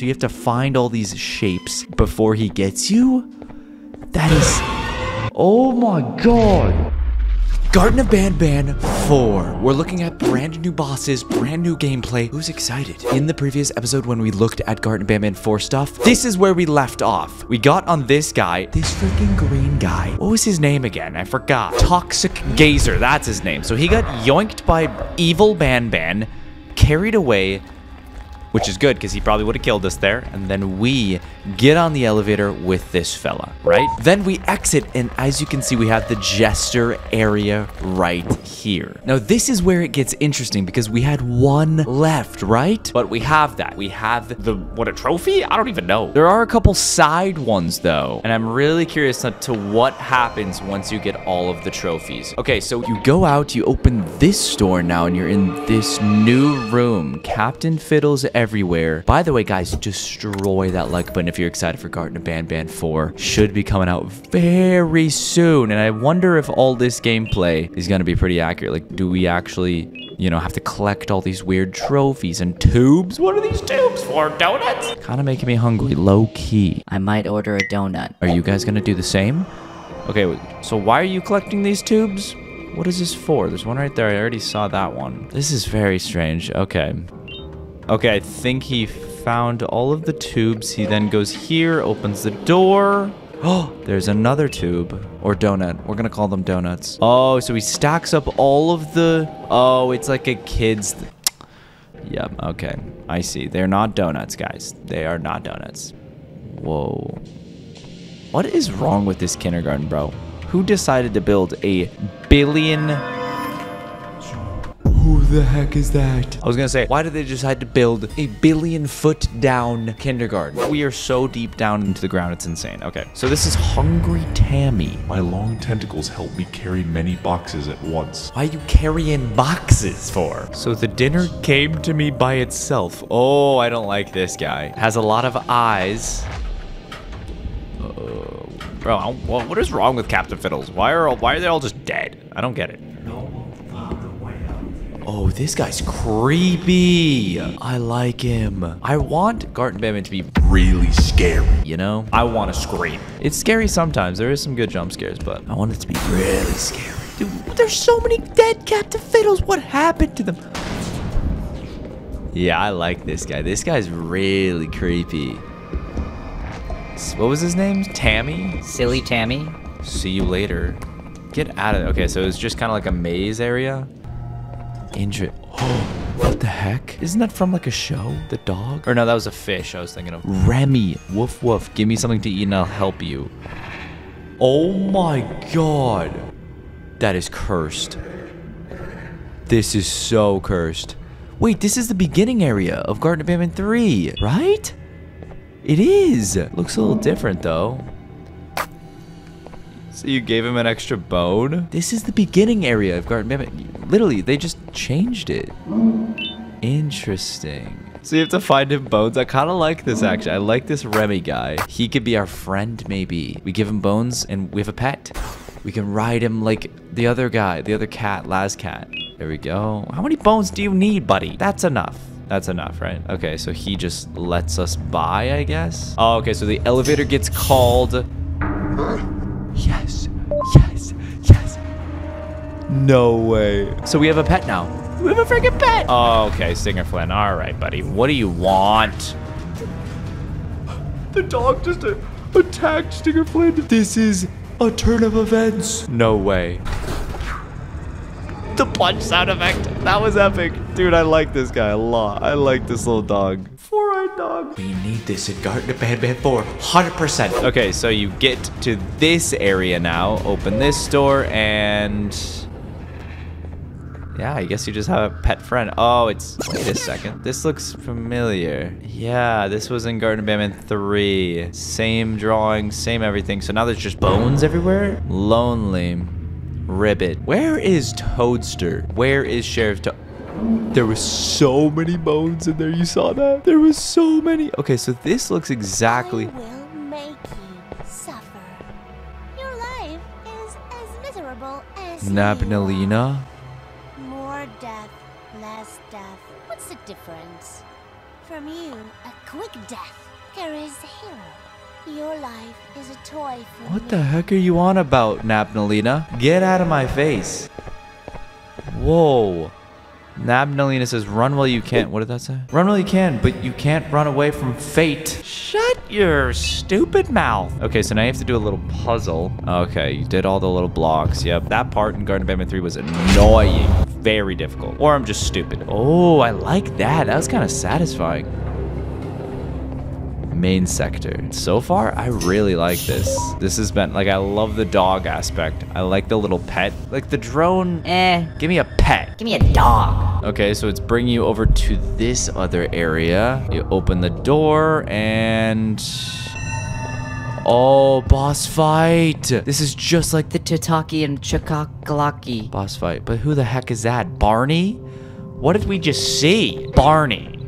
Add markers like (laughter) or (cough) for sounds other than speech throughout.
So you have to find all these shapes before he gets you? That is... Oh my god! Garten of Banban 4. We're looking at brand new bosses, brand new gameplay. Who's excited? In the previous episode when we looked at Garten of Banban 4 stuff, this is where we left off. We got on this guy, this freaking green guy. What was his name again? I forgot. Toxic Gazer, that's his name. So he got yoinked by evil Banban, carried away, which is good because he probably would have killed us there. And then we get on the elevator with this fella, right? Then we exit, and as you can see, we have the jester area right here. Now, this is where it gets interesting because we had one left, right? But we have that. We have the, what, a trophy? I don't even know. There are a couple side ones, though, and I'm really curious to what happens once you get all of the trophies. Okay, so you go out, you open this store now, and you're in this new room. Captain Fiddles everywhere. By the way, guys, destroy that like button if you're excited for Garten of Banban 4. Should be coming out very soon. And I wonder if all this gameplay is going to be pretty accurate. Like, do we actually you know, have to collect all these weird trophies and tubes. What are these tubes for? Donuts? Kind of making me hungry, low key. I might order a donut. Are you guys gonna do the same? Okay, so why are you collecting these tubes? What is this for? There's one right there. I already saw that one. This is very strange. Okay. Okay, I think he found all of the tubes. He then goes here, opens the door. Oh, (gasps) there's another tube or donut. We're gonna call them donuts. Oh, so he stacks up all of the. Oh, it's like a kid's. Yep. Okay, I see. They're not donuts, guys. They are not donuts. Whoa. What is wrong with this kindergarten, bro? Who decided to build a billion the heck is that? I was gonna say, why did they decide to build a billion foot down kindergarten? We are so deep down into the ground, it's insane. Okay, so this is Hungry Tammy. My long tentacles help me carry many boxes at once. Why are you carrying boxes for? So the dinner came to me by itself. Oh, I don't like this guy. Has a lot of eyes. Uh, bro, what is wrong with Captain Fiddles? Why are why are they all just dead? I don't get it. Oh, this guy's creepy. I like him. I want Garten Banban to be Really scary. you know? I want to scream. It's scary sometimes. There is some good jump scares, but I want it to be really scary. Dude, there's so many dead Captain Fiddles. What happened to them? Yeah, I like this guy. This guy's really creepy. What was his name? Tammy? Silly Tammy. See you later. Get out of it. Okay, so it's just kind of like a maze area. Injured. Oh, what the heck? Isn't that from like a show? The dog? Or no, that was a fish I was thinking of. Remy. Woof woof. Give me something to eat and I'll help you. Oh my god. That is cursed. This is so cursed. Wait, this is the beginning area of Garten of Banban 3, right? It is. Looks a little different though. So you gave him an extra bone? This is the beginning area of Garten. Literally, they just changed it. Interesting. So you have to find him bones. I kind of like this actually. I like this Remy guy. He could be our friend maybe. We give him bones and we have a pet. We can ride him like the other guy, the other cat, Laz cat. There we go. How many bones do you need, buddy? That's enough. That's enough, right? Okay, so he just lets us by, I guess. Oh, okay, so the elevator gets called. No way. So we have a pet now. We have a freaking pet. Oh, okay, Stinger Flynn. All right, buddy. What do you want? The dog just attacked Stinger Flynn. This is a turn of events. No way. The punch sound effect. That was epic. Dude, I like this guy a lot. I like this little dog. Four-eyed dog. We need this in Garten of Banban 4. 100%. Okay, so you get to this area now. Open this door and... Yeah, I guess you just have a pet friend. Oh, it's... Wait a second. This looks familiar. Yeah, this was in Garten of Banban 3. Same drawing, same everything. So now there's just bones everywhere? Lonely. Ribbit. Where is Toadster? Where is Sheriff Toad? There was so many bones in there. You saw that? There was so many. Okay, so this looks exactly... I will make you suffer. Your life is as miserable as Nabnaleena? More death, less death. What's the difference? From you, a quick death. There is hero. Your life is a toy for What me. the heck are you on about, Nabnaleena? Get out of my face. Whoa. Nabnaleena says, run while you can. What did that say? Run while you can, but you can't run away from fate. Shut your stupid mouth. Okay, so now you have to do a little puzzle. Okay, you did all the little blocks. Yep, that part in Garten of Banban 3 was annoying. Very difficult. Or I'm just stupid. Oh, I like that. That was kind of satisfying main sector. So far, I really like this. This has been, like, I love the dog aspect. I like the little pet. Like, the drone, Eh, give me a pet. give me a dog. Okay, so it's bringing you over to this other area. You open the door and... Oh, boss fight. This is just like The Tataki and Chakakalaki. boss fight. But who the heck is that? Barney? What did we just see? Barney.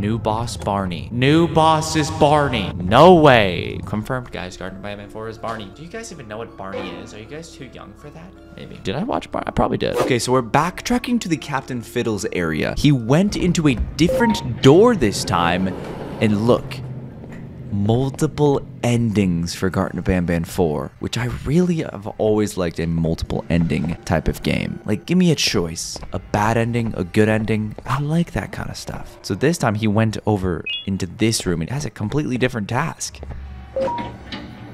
New boss Barney. New boss is Barney. No way. Confirmed, guys. Garten of Banban 4 is Barney. Do you guys even know what Barney is? Are you guys too young for that? Maybe. Did I watch Barney? I probably did. Okay, so we're backtracking to the Captain Fiddles area. He went into a different door this time. And look, multiple endings for Garten of Banban 4, which I really have always liked a multiple ending type of game. Like, give me a choice a bad ending, a good ending. I like that kind of stuff. So this time he went over into this room. It has a completely different task.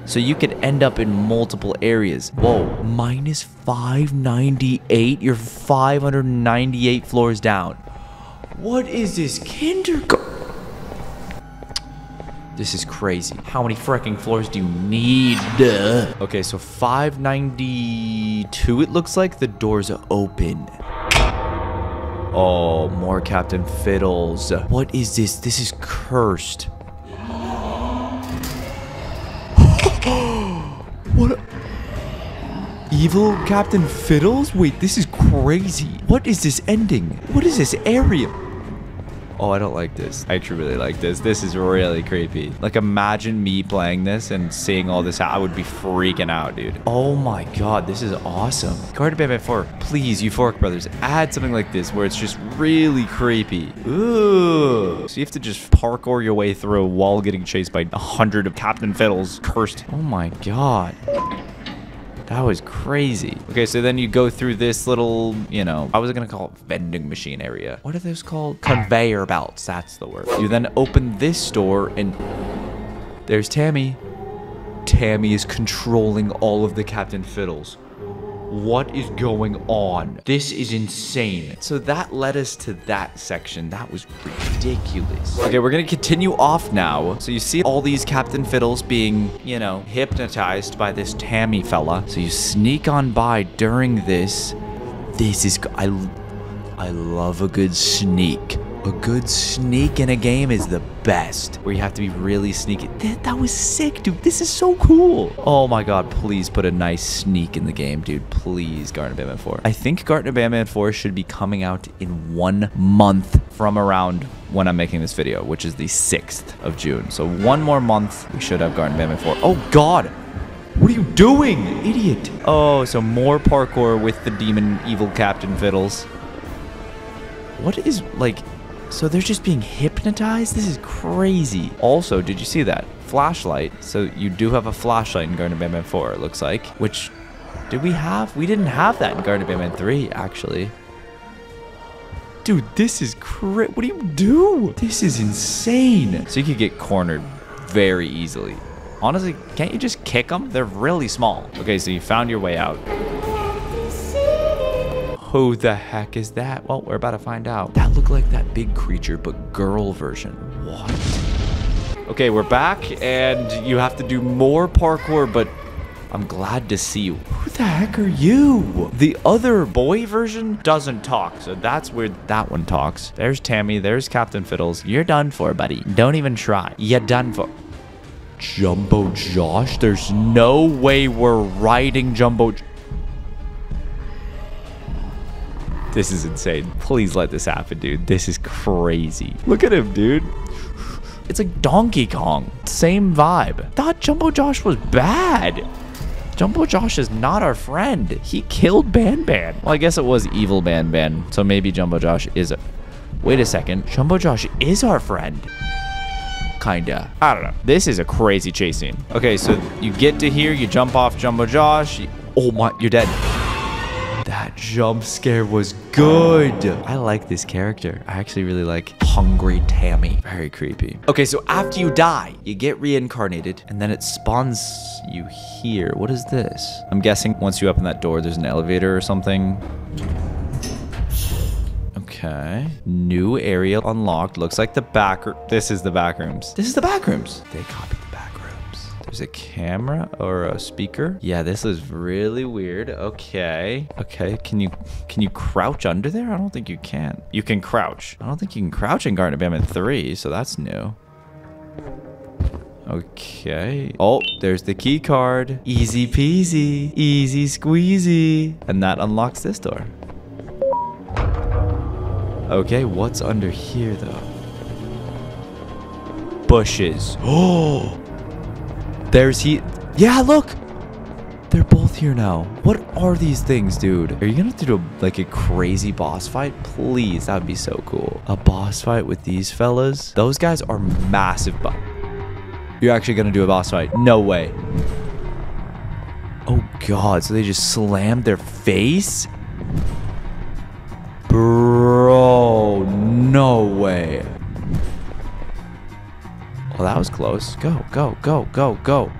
So you could end up in multiple areas. Whoa, minus 598? You're 598 floors down. What is this kindergarten? This is crazy. How many freaking floors do you need? Okay, so 592, it looks like the doors are open. Oh, more Captain Fiddles. What is this? This is cursed. (gasps) what? Evil Captain Fiddles? Wait, this is crazy. What is this ending? What is this area? Oh, I don't like this. I really like this. This is really creepy. Like, imagine me playing this and seeing all this. I would be freaking out, dude. Oh my god, this is awesome. Garten of Banban 4, please, Euphoric Brothers, add something like this where it's just really creepy. Ooh. So you have to just parkour your way through a wall getting chased by a hundred of Captain Fiddles cursed. Oh my god. That was crazy. Okay, so then you go through this little, you know, I was gonna call it vending machine area. What are those called? Conveyor belts, that's the word. You then open this door and there's Tammy. Tammy is controlling all of the Captain Fiddles. What is going on? This is insane. So that led us to that section. That was ridiculous. Okay, we're gonna continue off now. So you see all these Captain Fiddles being, you know, hypnotized by this Tammy fella. So you sneak on by during this. This is, I, I love a good sneak. A good sneak in a game is the best. Where you have to be really sneaky. That, that was sick, dude. This is so cool. Oh my god, please put a nice sneak in the game, dude. Please, Garten of Banban 4. I think Garten of Banban 4 should be coming out in one month from around when I'm making this video, which is the 6th of June. So one more month, we should have Garten Banban 4. Oh god! What are you doing, idiot? Oh, so more parkour with the demon evil Captain Fiddles. What is, like, so they're just being hypnotized? This is crazy. Also, did you see that? Flashlight. So you do have a flashlight in Garten of Banban 4, it looks like. Which, did we have? We didn't have that in Garten of Banban 3, actually. Dude, this is cra- What do you do? This is insane. So you could get cornered very easily. Honestly, can't you just kick them? They're really small. Okay, so you found your way out. Who the heck is that? Well, we're about to find out. That looked like that big creature, but girl version. What? Okay, we're back, and you have to do more parkour, but I'm glad to see you. Who the heck are you? The other boy version doesn't talk, so that's where that one talks. There's Tammy, there's Captain Fiddles. You're done for, buddy. Don't even try. You're done for. Jumbo Josh? There's no way we're riding Jumbo. This is insane. Please let this happen, dude. This is crazy. Look at him, dude. It's like Donkey Kong. Same vibe. Thought Jumbo Josh was bad. Jumbo Josh is not our friend. He killed Ban Ban. Well, I guess it was evil Ban Ban. So maybe Jumbo Josh is a... Wait a second. Jumbo Josh is our friend. Kinda. I don't know. This is a crazy chase scene. Okay, so you get to here, you jump off Jumbo Josh. you- oh my, you're dead. Jump scare was good. I like this character. I actually really like Hungry Tammy. Very creepy. Okay, so after you die, you get reincarnated and then it spawns you here. What is this? I'm guessing once you open that door, there's an elevator or something. Okay. New area unlocked. Looks like the back. This is the back rooms. This is the back rooms. They rooms. There's a camera or a speaker. Yeah, this is really weird. Okay. Okay. Can you can you crouch under there? I don't think you can. You can crouch. I don't think you can crouch in Garten of Banban 3, so that's new. Okay. Oh, there's the key card. Easy peasy. Easy squeezy. And that unlocks this door. Okay, what's under here though? Bushes. (gasps) Oh! There's he. Yeah, look! They're both here now. What are these things, dude? Are you gonna do a, like a crazy boss fight? Please, that would be so cool. A boss fight with these fellas? Those guys are massive. You're actually gonna do a boss fight? No way. Oh god, so they just slammed their face? Bro, was close. Go, go, go, go, go.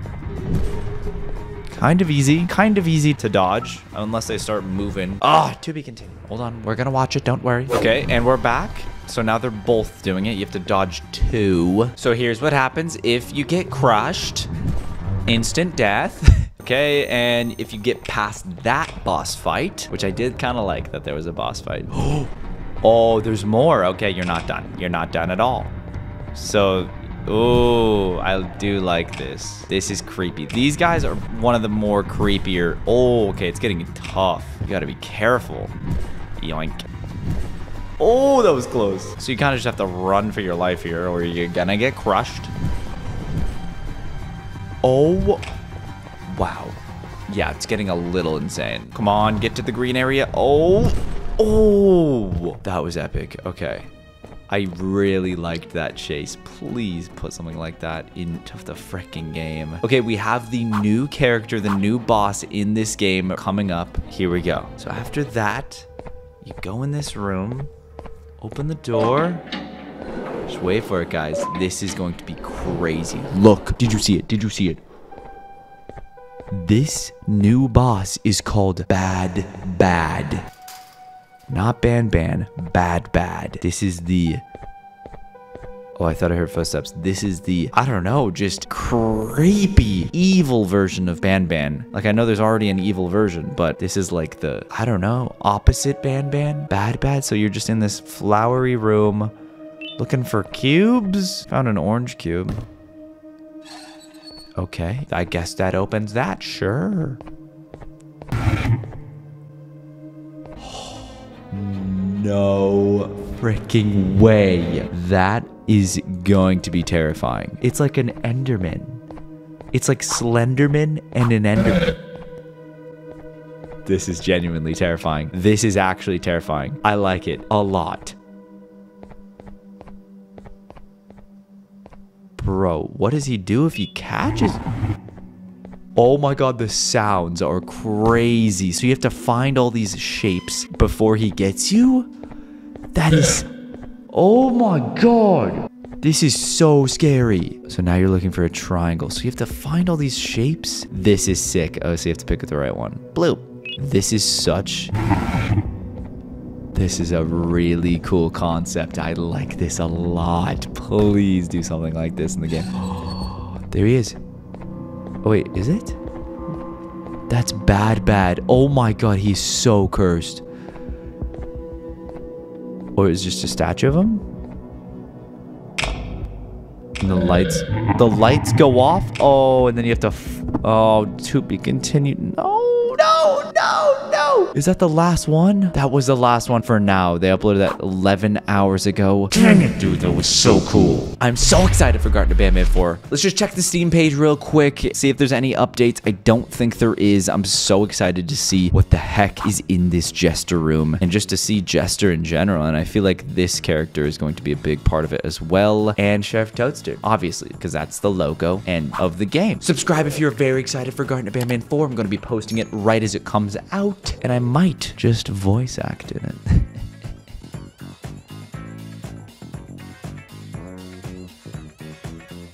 Kind of easy. Kind of easy to dodge. Unless they start moving. Ah, to be continued. Hold on. We're to watch it. Don't worry. Okay, and we're back. So now they're both doing it. You have to dodge two. So here's what happens if you get crushed. Instant death. (laughs) Okay, and if you get past that boss fight, which I did kind of like that there was a boss fight. (gasps) Oh, there's more. Okay, you're not done. You're not done at all. So, oh, I do like this. This is creepy. These guys are one of the more creepier. Oh, okay, it's getting tough. You gotta be careful. Yoink. Oh, that was close. So you kind of just have to run for your life here, or you're gonna get crushed. Oh, wow. Yeah, it's getting a little insane. Come on, get to the green area. Oh, oh, that was epic. Okay. I really liked that chase. Please put something like that into the freaking game. Okay, we have the new character, the new boss in this game coming up. Here we go. So after that, you go in this room, open the door. Just wait for it, guys. This is going to be crazy. Look, did you see it? Did you see it? This new boss is called Bad Bad. Not Ban Ban, Bad Bad. This is the. Oh, I thought I heard footsteps. This is the, I don't know, just creepy, evil version of Ban Ban. Like, I know there's already an evil version, but this is like the, I don't know, opposite Ban Ban? Bad Bad? So you're just in this flowery room looking for cubes? Found an orange cube. Okay, I guess that opens that, sure. No freaking way. That is going to be terrifying. It's like an Enderman. It's like Slenderman and an Enderman. (laughs) This is genuinely terrifying. This is actually terrifying. I like it a lot. Bro, what does he do if he catches? Oh my god, the sounds are crazy. So you have to find all these shapes before he gets you? That is... Oh my god. This is so scary. So now you're looking for a triangle. So you have to find all these shapes. This is sick. Oh, so you have to pick the right one. Blue. This is such... This is a really cool concept. I like this a lot. Please do something like this in the game. (gasps) there he is. Oh, wait, is it? That's bad, bad. Oh my god, he's so cursed. Or is just a statue of him? And the lights, the lights go off. Oh, and then you have to, oh, to be continued. No, Is that the last one? That was the last one for now. They uploaded that 11 hours ago. Dang it, dude, that was so cool. I'm so excited for Garten of Banban 4. Let's just check the Steam page real quick, see if there's any updates. I don't think there is. I'm so excited to see what the heck is in this Jester room and just to see Jester in general. And I feel like this character is going to be a big part of it as well. And Chef Toadster, obviously, because that's the logo and of the game. Subscribe if you're very excited for Garten of Banban 4. I'm going to be posting it right as it comes out, and I might just voice act in it. (laughs)